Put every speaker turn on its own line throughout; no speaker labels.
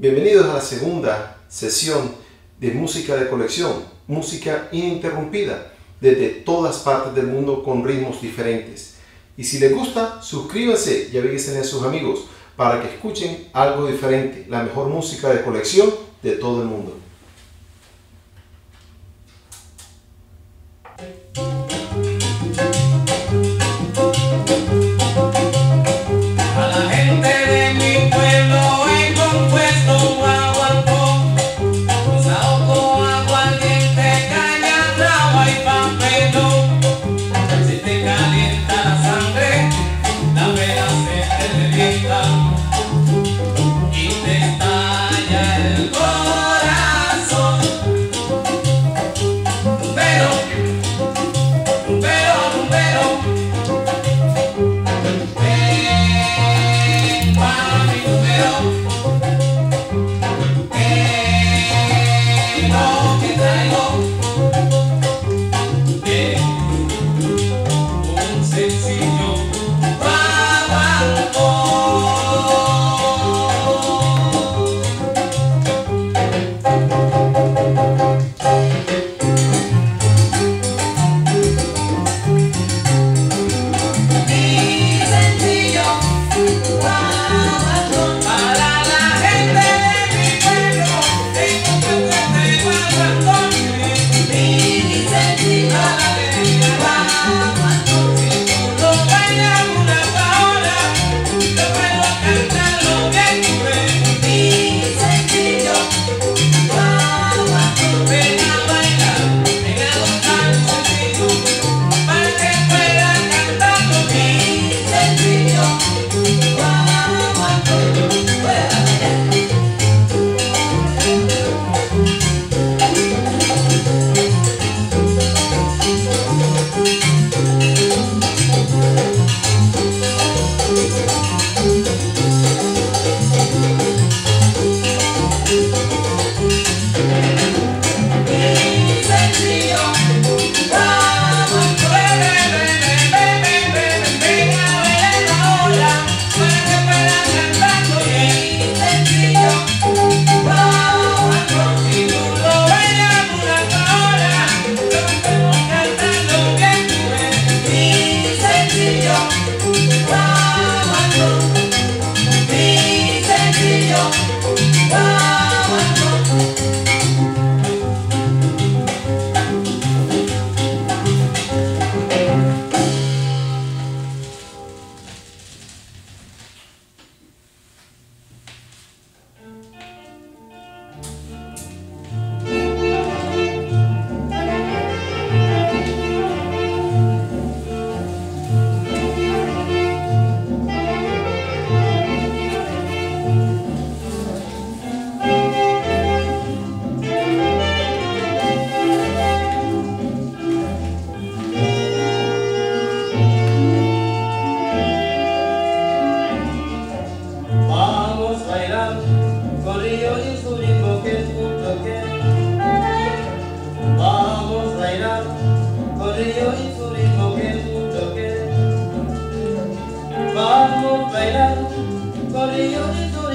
Bienvenidos a la segunda sesión de música de colección, música ininterrumpida desde todas partes del mundo con ritmos diferentes. Y si les gusta, suscríbanse y avísenle a sus amigos para que escuchen algo diferente, la mejor música de colección de todo el mundo.
you.
bailar con de todo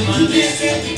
I'm a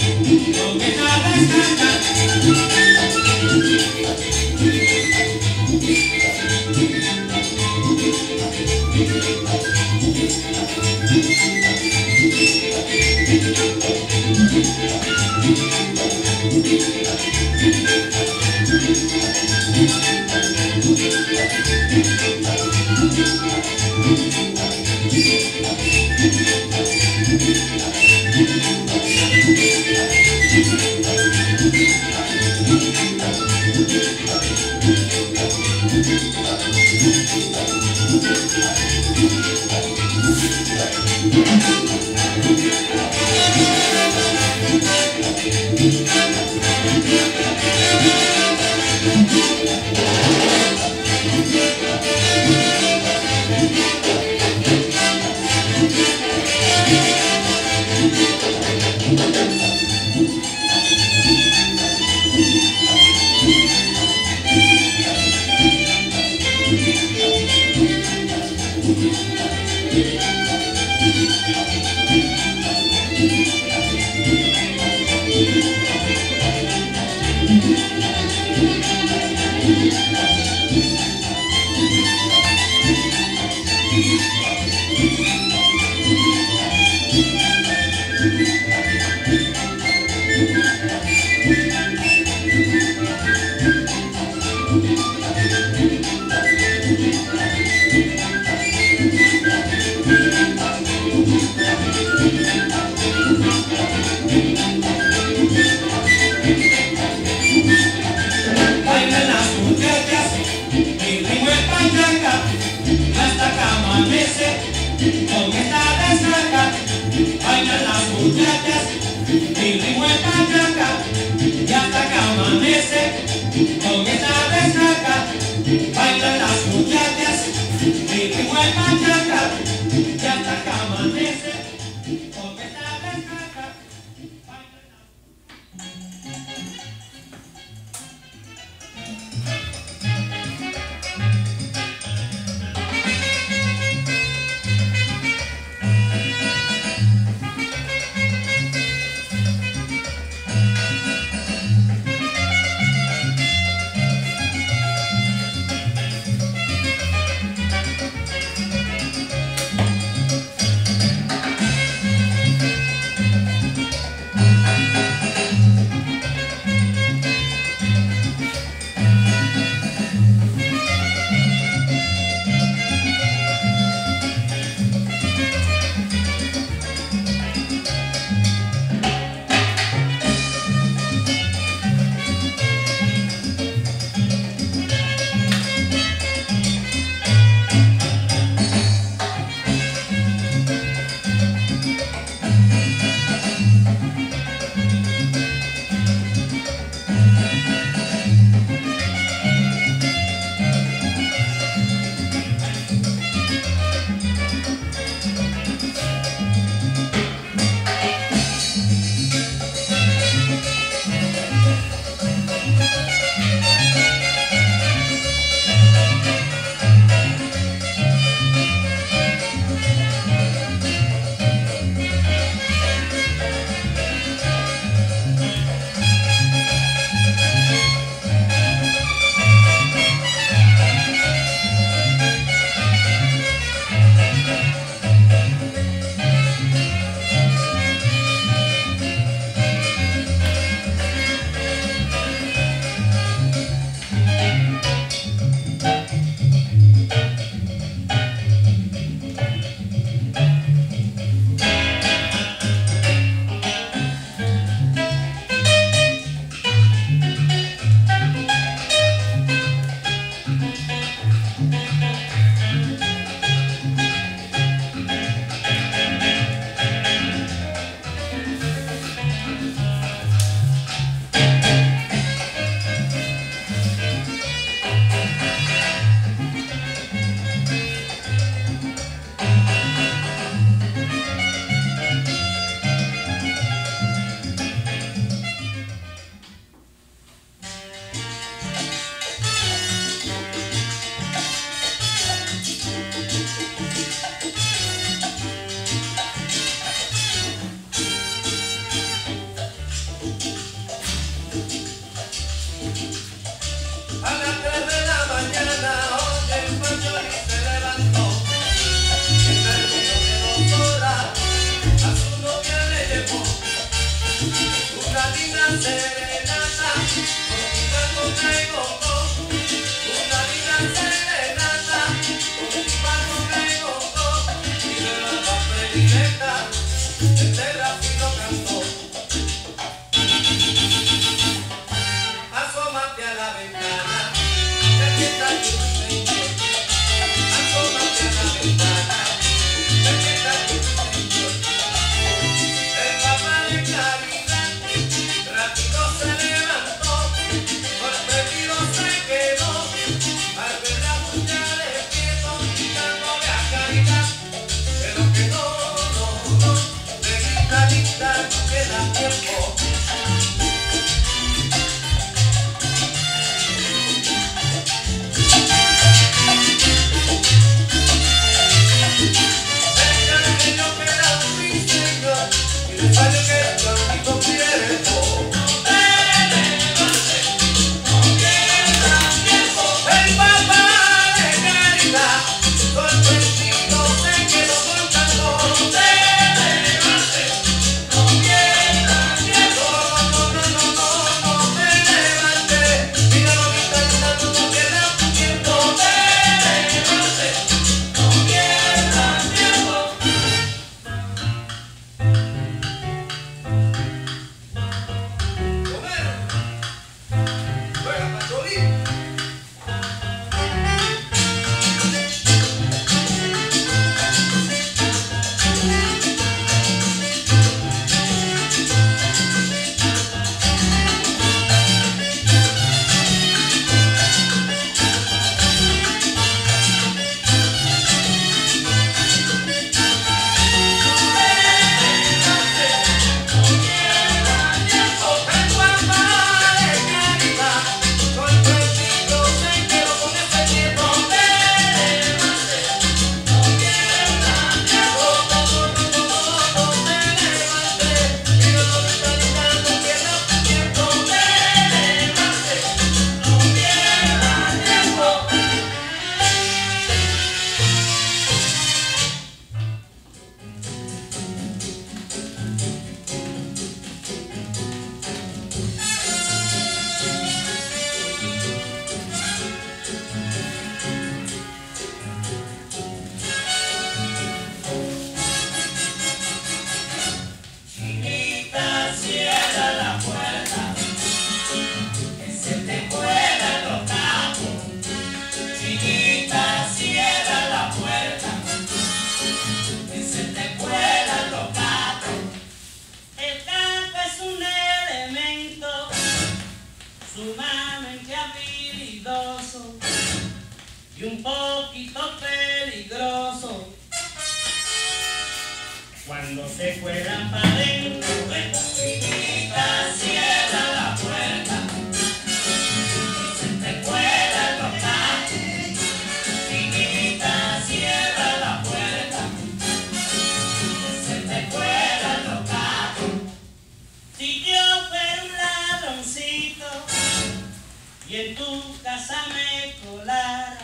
y en tu casa me colara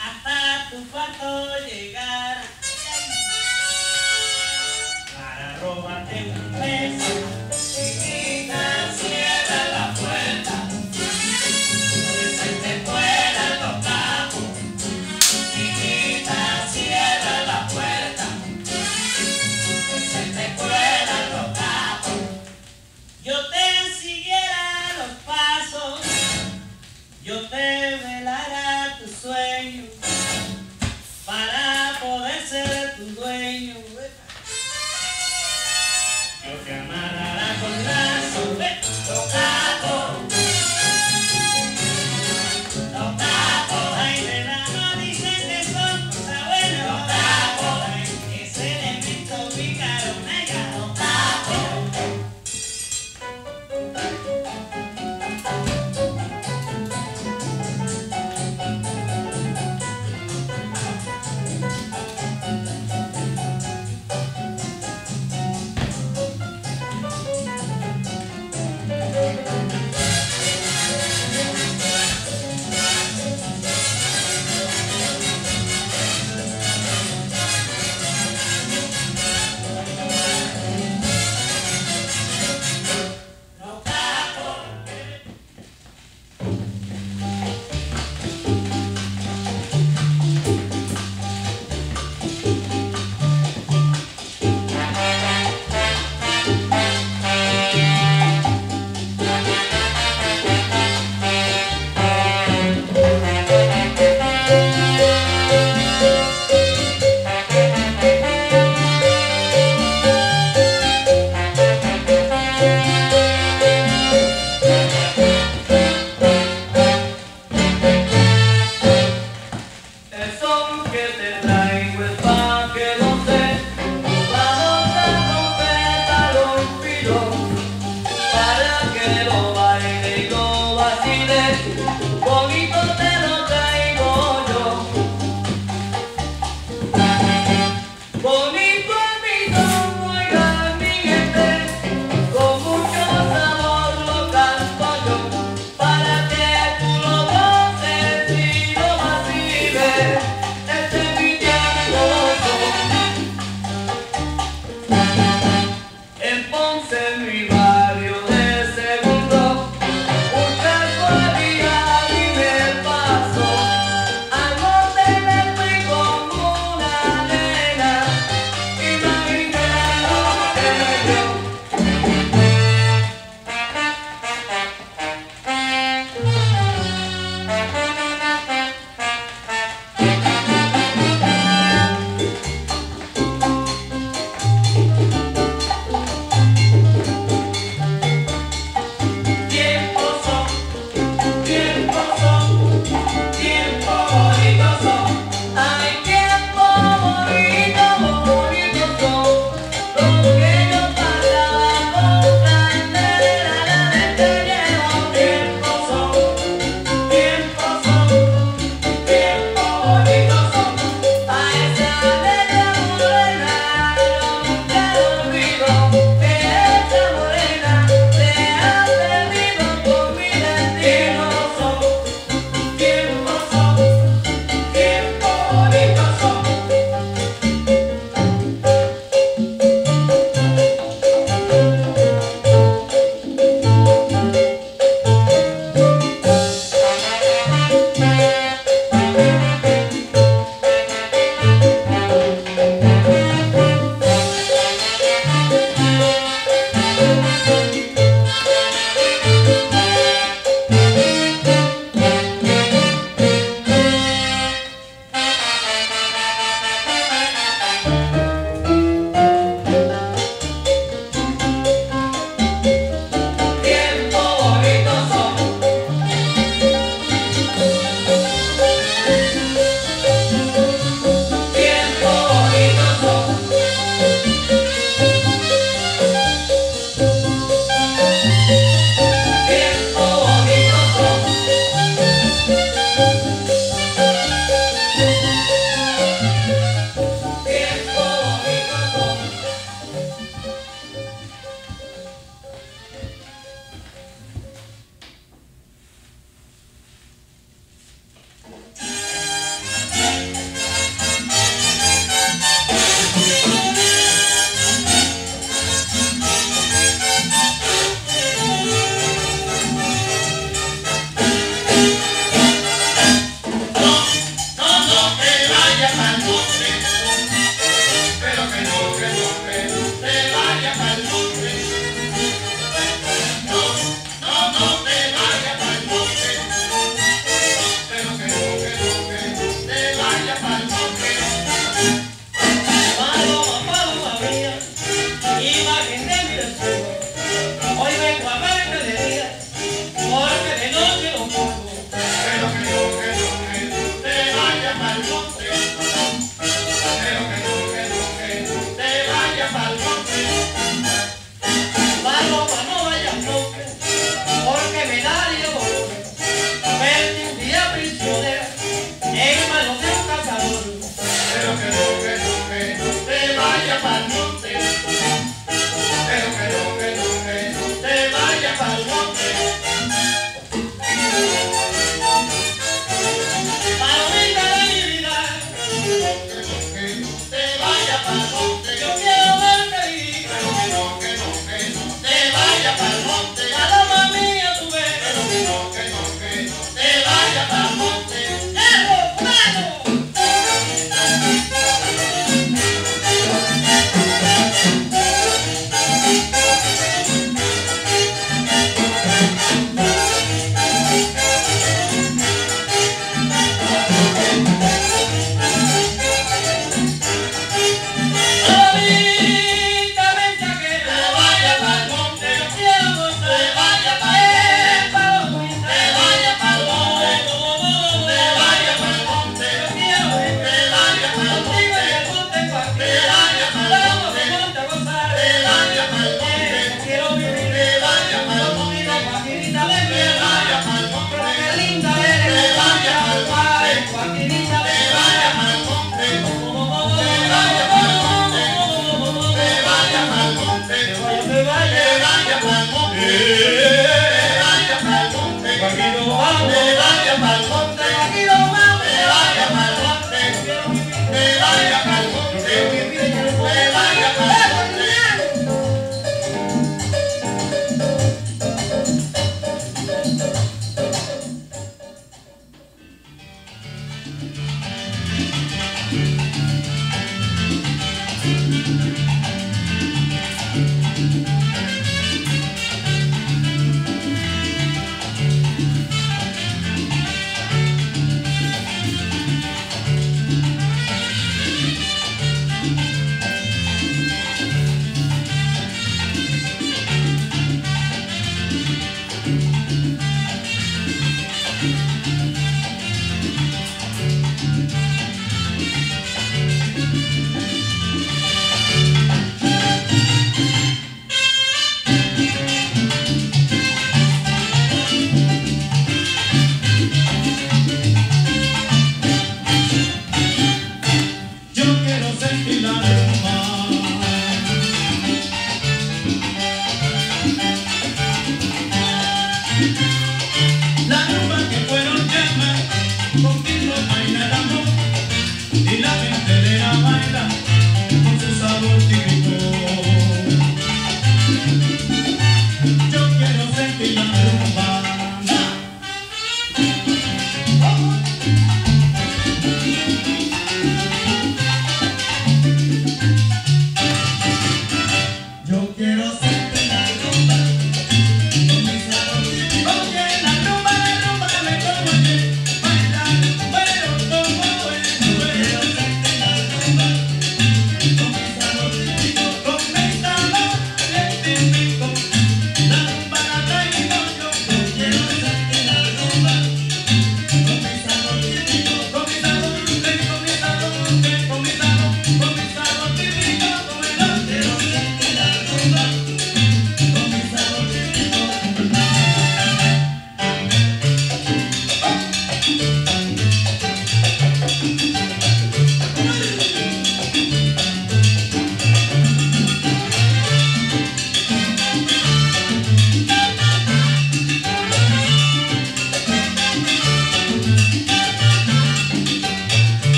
hasta tu cuarto llegara.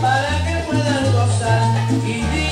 Para que puedan gozar